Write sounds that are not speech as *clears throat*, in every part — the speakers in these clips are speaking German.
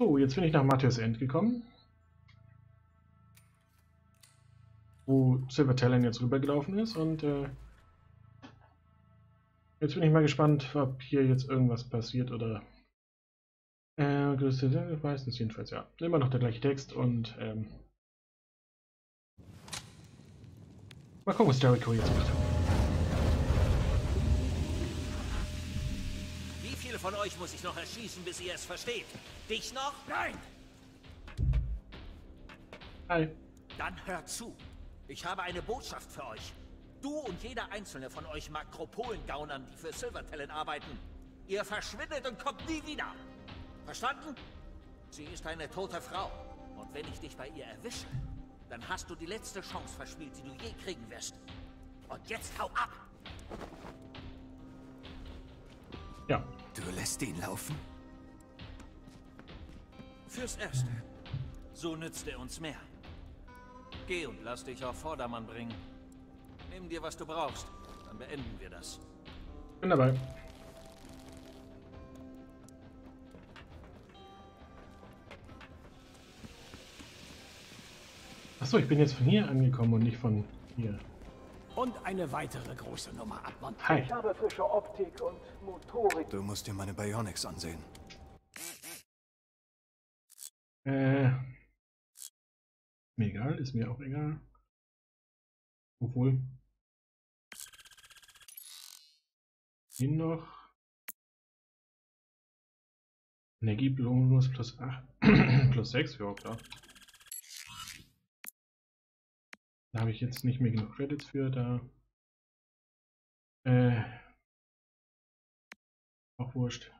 So, jetzt bin ich nach Matthias End gekommen. Wo Silver Talon jetzt rübergelaufen ist und äh, jetzt bin ich mal gespannt, ob hier jetzt irgendwas passiert oder äh, meistens jedenfalls, ja. Immer noch der gleiche Text und ähm, mal gucken, was Jericho jetzt macht. Von euch muss ich noch erschießen, bis ihr es versteht? Dich noch? Nein! Hi. Dann hört zu. Ich habe eine Botschaft für euch. Du und jeder einzelne von euch Makropolen-Gaunern, die für Silvertalon arbeiten. Ihr verschwindet und kommt nie wieder. Verstanden? Sie ist eine tote Frau. Und wenn ich dich bei ihr erwische, dann hast du die letzte Chance verspielt, die du je kriegen wirst. Und jetzt hau ab! Ja. Du lässt ihn laufen? Fürs Erste. So nützt er uns mehr. Geh und lass dich auf Vordermann bringen. Nimm dir, was du brauchst. Dann beenden wir das. Bin dabei. Achso, ich bin jetzt von hier angekommen und nicht von hier. Und eine weitere große Nummer Abmont. Hi. Ich habe frische Optik und Motorik. Du musst dir meine Bionics ansehen. Äh. Mir egal, ist mir auch egal. Obwohl. Den noch. Energiebonus plus 8. *clears throat* plus 6, ja klar. Da habe ich jetzt nicht mehr genug Credits für, da. Äh. Auch wurscht.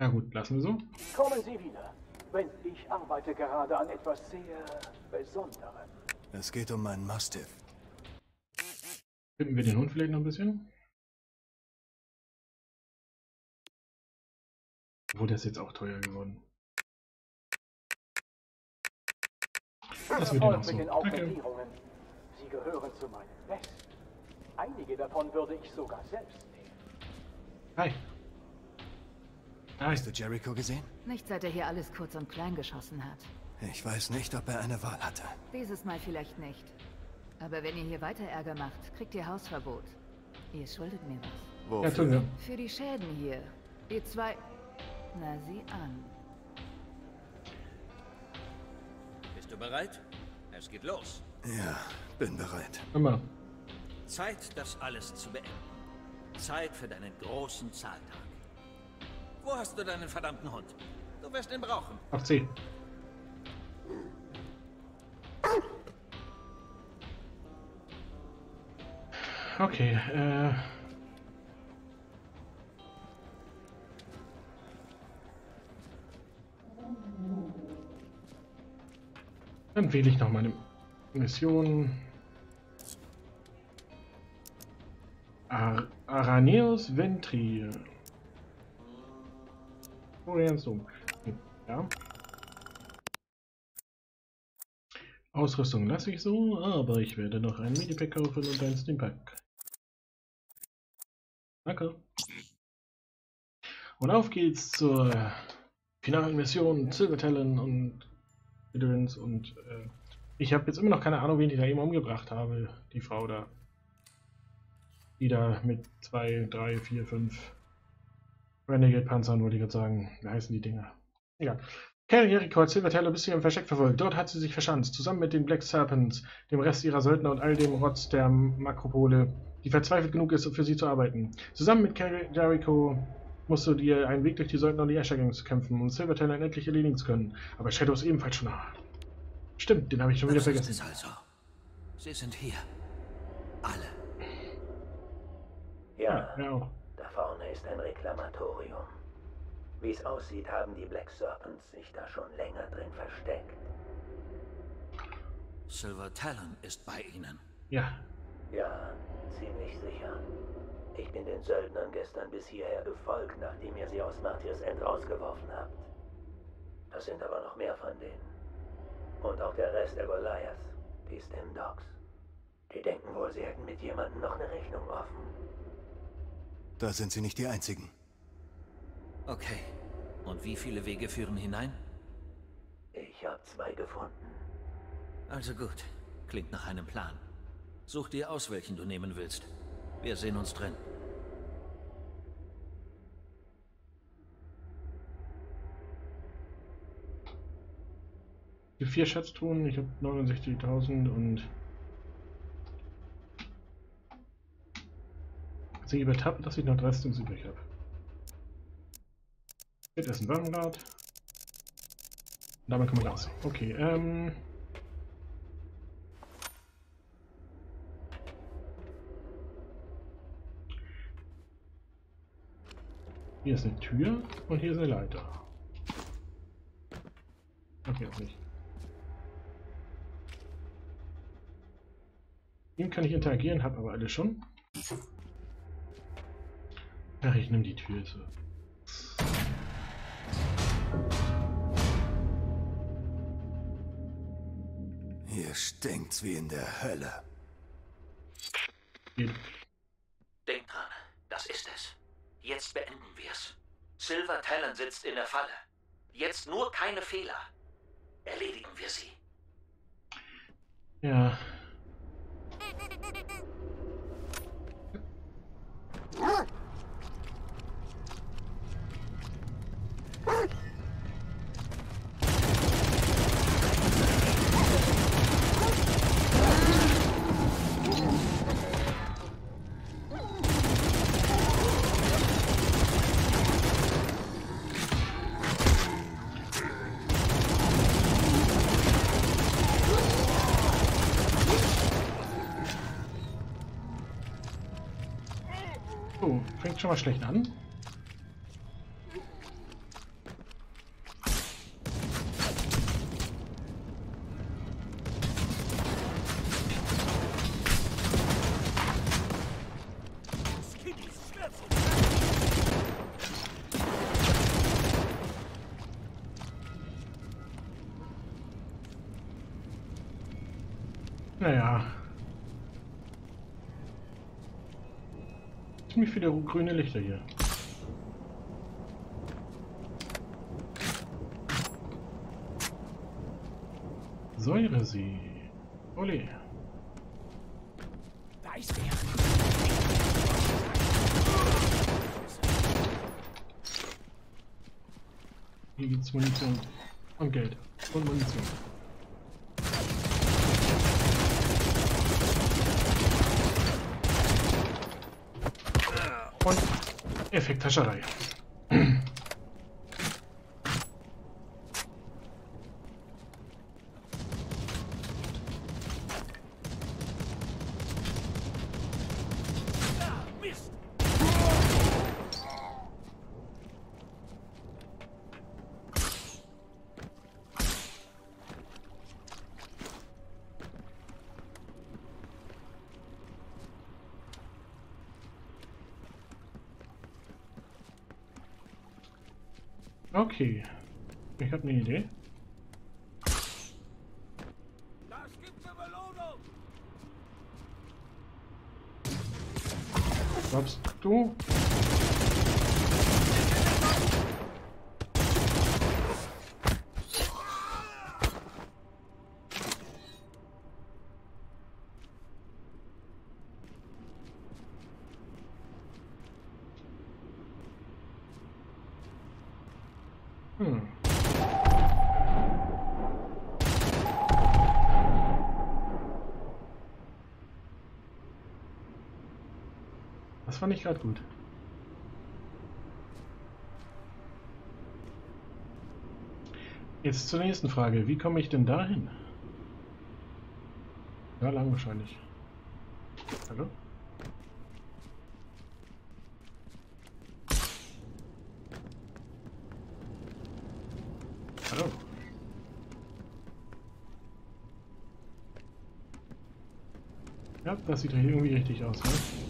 Ja gut, lassen wir so. Kommen Sie wieder. Wenn ich arbeite gerade an etwas sehr Besonderem. Es geht um meinen Mastiff. Finden wir den Hund vielleicht noch ein bisschen? Obwohl, der ist jetzt auch teuer geworden. Das wird Erfolg auch so. mit den Danke. Augmentierungen. Sie gehören zu meinen Besten. Einige davon würde ich sogar selbst nehmen. Hi. Hast du Jericho gesehen? Nicht seit er hier alles kurz und klein geschossen hat. Ich weiß nicht, ob er eine Wahl hatte. Dieses Mal vielleicht nicht. Aber wenn ihr hier weiter Ärger macht, kriegt ihr Hausverbot. Ihr schuldet mir was. Ja, tun wir. Für die Schäden hier. Ihr zwei... Na, sieh an. Bereit? Es geht los. Ja, bin bereit. Immer. Zeit, das alles zu beenden. Zeit für deinen großen Zahltag. Wo hast du deinen verdammten Hund? Du wirst ihn brauchen. Auf C. Okay, äh. Dann wähle ich noch meine Mission. Ar Araneus Ventri. Dom. Ja. Ausrüstung lasse ich so, aber ich werde noch ein Medipack kaufen und ein Steampack. Danke. Und auf geht's zur finalen Mission Silver Talon und Gedöns und äh, ich habe jetzt immer noch keine Ahnung, wen ich da eben umgebracht habe, die Frau da. Die da mit 2, 3, 4, 5 Renegade-Panzern, wollte ich gerade sagen. Wie heißen die Dinger? Egal. Carrie Jericho hat Silver Taylor bis zu ihrem Versteck verfolgt. Dort hat sie sich verschanzt, zusammen mit den Black Serpents, dem Rest ihrer Söldner und all dem Rotz der Makropole, die verzweifelt genug ist, um für sie zu arbeiten. Zusammen mit Carrie Jericho musst du dir einen Weg durch die Söldner und die Asher-Gangs kämpfen, um Silver Taylor endlich erledigen zu können. Aber Shadow ist ebenfalls schon da. Stimmt, den habe ich schon wieder Das ist vergessen. es also. Sie sind hier. Alle. Ja, Ja, da vorne ist ein Reklamatorium. Wie es aussieht, haben die Black Serpents sich da schon länger drin versteckt. Silver Talon ist bei Ihnen. Ja, Ja, ziemlich sicher. Ich bin den Söldnern gestern bis hierher gefolgt, nachdem ihr sie aus Martyrs End rausgeworfen habt. Das sind aber noch mehr von denen. Und auch der Rest der Goliaths, die Stim-Dogs. Die denken wohl, sie hätten mit jemandem noch eine Rechnung offen. Da sind sie nicht die einzigen. Okay. Und wie viele Wege führen hinein? Ich habe zwei gefunden. Also gut. Klingt nach einem Plan. Such dir aus, welchen du nehmen willst. Wir sehen uns drin. Die vier Schatztruhen, ich habe 69.000 und sie übertappen, dass ich noch drei Stunts übrig habe. Jetzt ist ein Waffenrad. Damit kann man raus. Okay, ähm. Hier ist eine Tür und hier ist eine Leiter. Okay, jetzt nicht. Ihm kann ich interagieren, habe aber alle schon. Ach, ich nehme die Tür zu. Hier stinkt's wie in der Hölle. Denk dran, das ist es. Jetzt beenden wir's. Silver Talon sitzt in der Falle. Jetzt nur keine Fehler. Erledigen wir sie. Ja. *laughs* fängt schon mal schlecht an. Ziemlich viele grüne Lichter hier. Säuresee. Ole. Da ist er. Hier gibt's Munition. Und Geld. Und Munition. con efectos. Okay. Ich habe eine Idee. Das gibt eine Belohnung. Glaubst du? Hm. Das fand ich gerade gut. Jetzt zur nächsten Frage. Wie komme ich denn dahin? Ja, lang wahrscheinlich. Hallo? Hallo? Ja, das sieht irgendwie richtig aus, ne?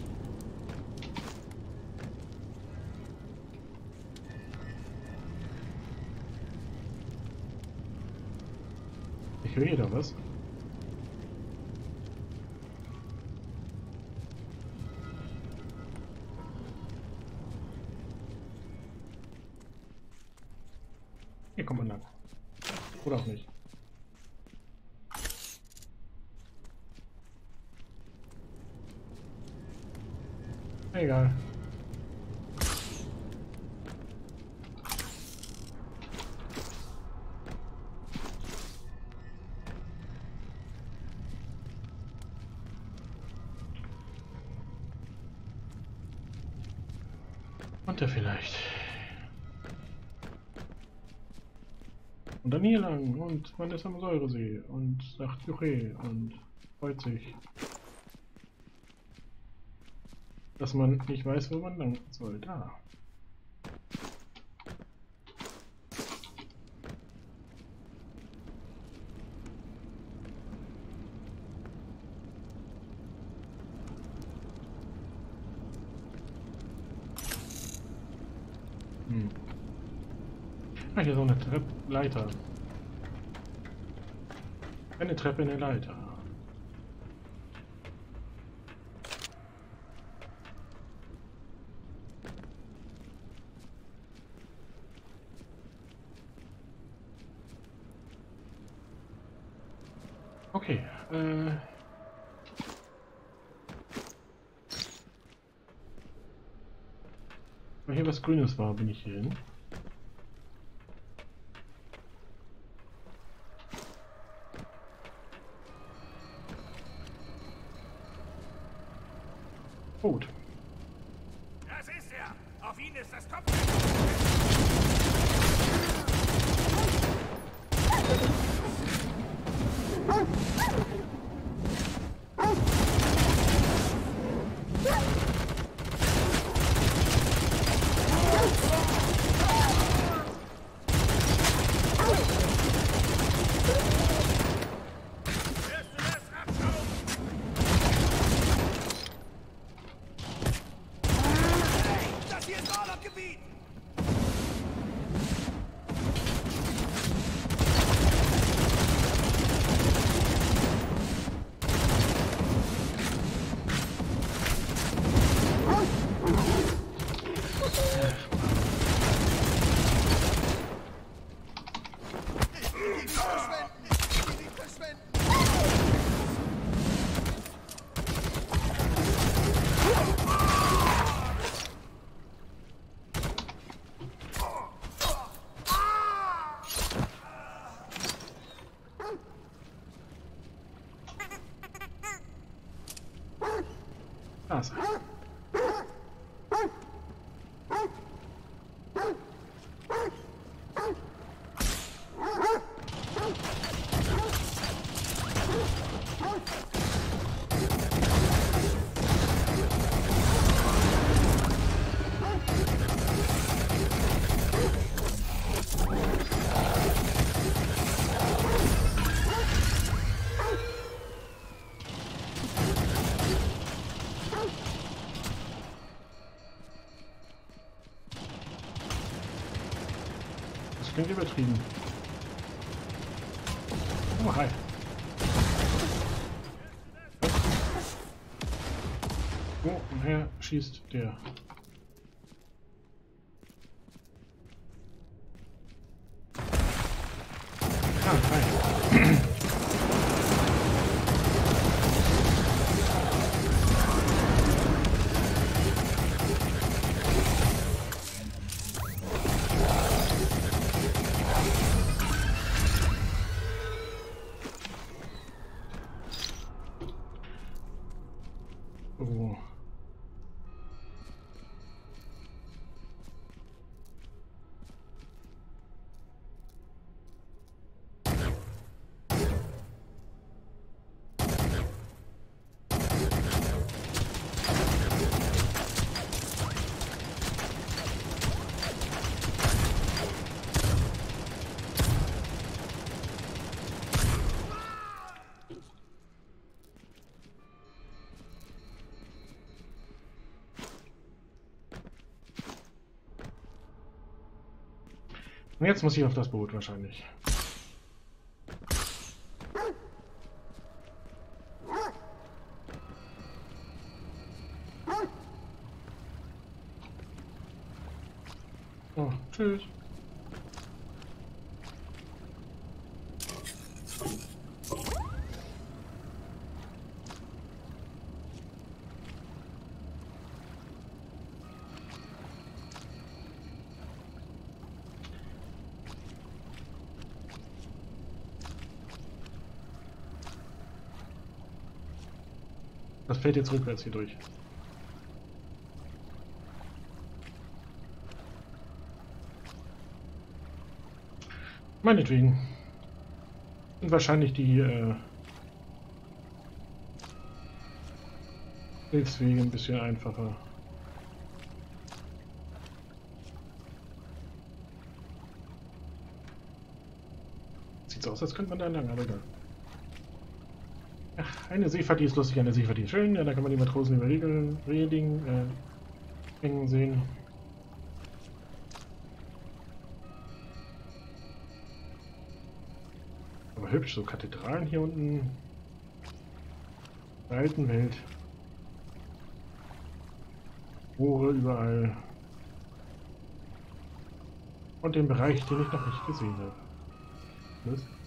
Höhe oder was? Hier Kommandant. Oder auch nicht. Egal. Und dann hier lang und man ist am Säuresee und sagt Juche und freut sich. Dass man nicht weiß, wo man lang soll. Da. So eine Trepp Leiter. Eine Treppe in der Leiter. Okay, äh... Weil hier was Grünes war, bin ich hier hin. Klingt übertrieben. Oh, hi. Woher schießt der? Und jetzt muss ich auf das Boot wahrscheinlich. Oh, tschüss. Fällt jetzt rückwärts hier durch. Meinetwegen. Und wahrscheinlich die äh, Hilfswege ein bisschen einfacher. Sieht so aus, als könnte man da lang, aber egal. Ach, eine Seefahrt, die ist lustig, eine Seefahrt, die ist schön. Ja, da kann man die Matrosen über Regeln, Reding äh, hängen sehen. Aber hübsch, so Kathedralen hier unten. Alten Welt. Rohre überall. Und den Bereich, den ich noch nicht gesehen habe. Was?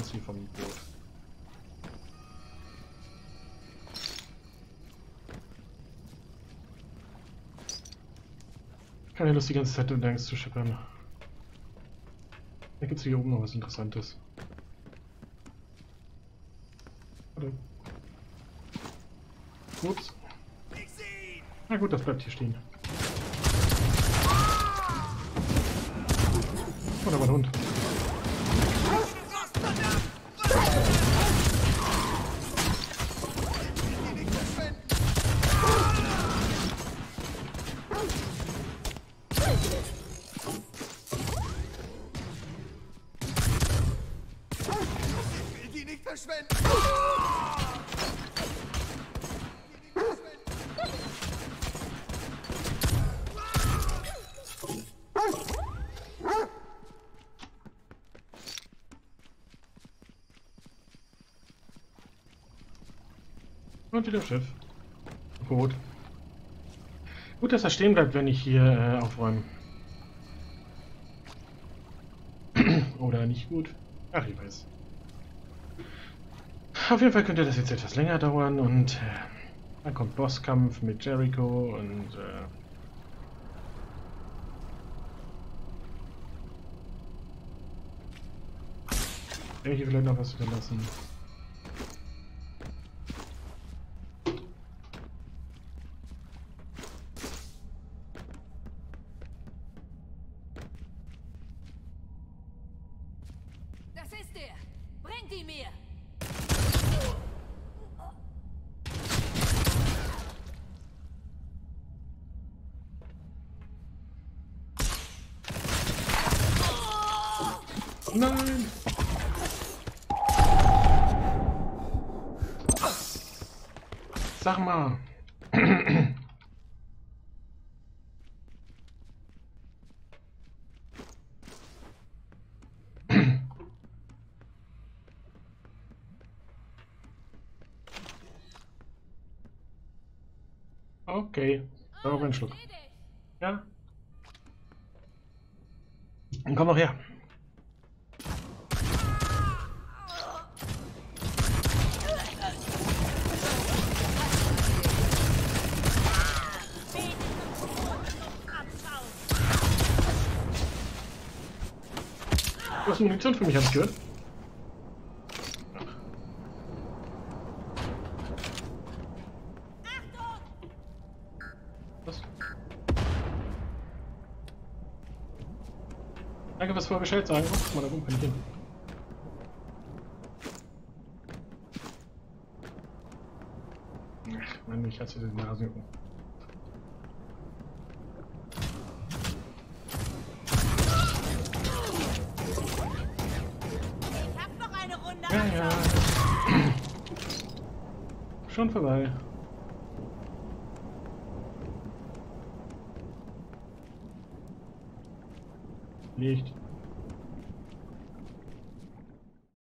Jetzt hier vom Boot. Keine Lust, die ganze Zeit entlang zu schippern. Da gibt es hier oben noch was Interessantes. Warte. Ups. Na gut, das bleibt hier stehen. Oh, da war ein Hund. Und wieder Schiff. Gut. Gut, dass er stehen bleibt, wenn ich hier äh, aufräume. *clears throat* Oder nicht gut. Ach, ich weiß. Auf jeden Fall könnte das jetzt etwas länger dauern und äh, dann kommt Bosskampf mit Jericho und äh, Will ich hier vielleicht noch was verlassen? Ihn mir! Nein! Sag mal. Okay, noch einen Schluck. Ja. Dann komm doch her. Du hast Munition für mich, hab ich gehört. Was? Danke fürs Bescheid sagen. Oh, guck mal, da oben kann ich hin. Ach, Mann, ich hasse diese Nase. Ich hab noch eine Runde. Ja, ja. Schon vorbei. лезть.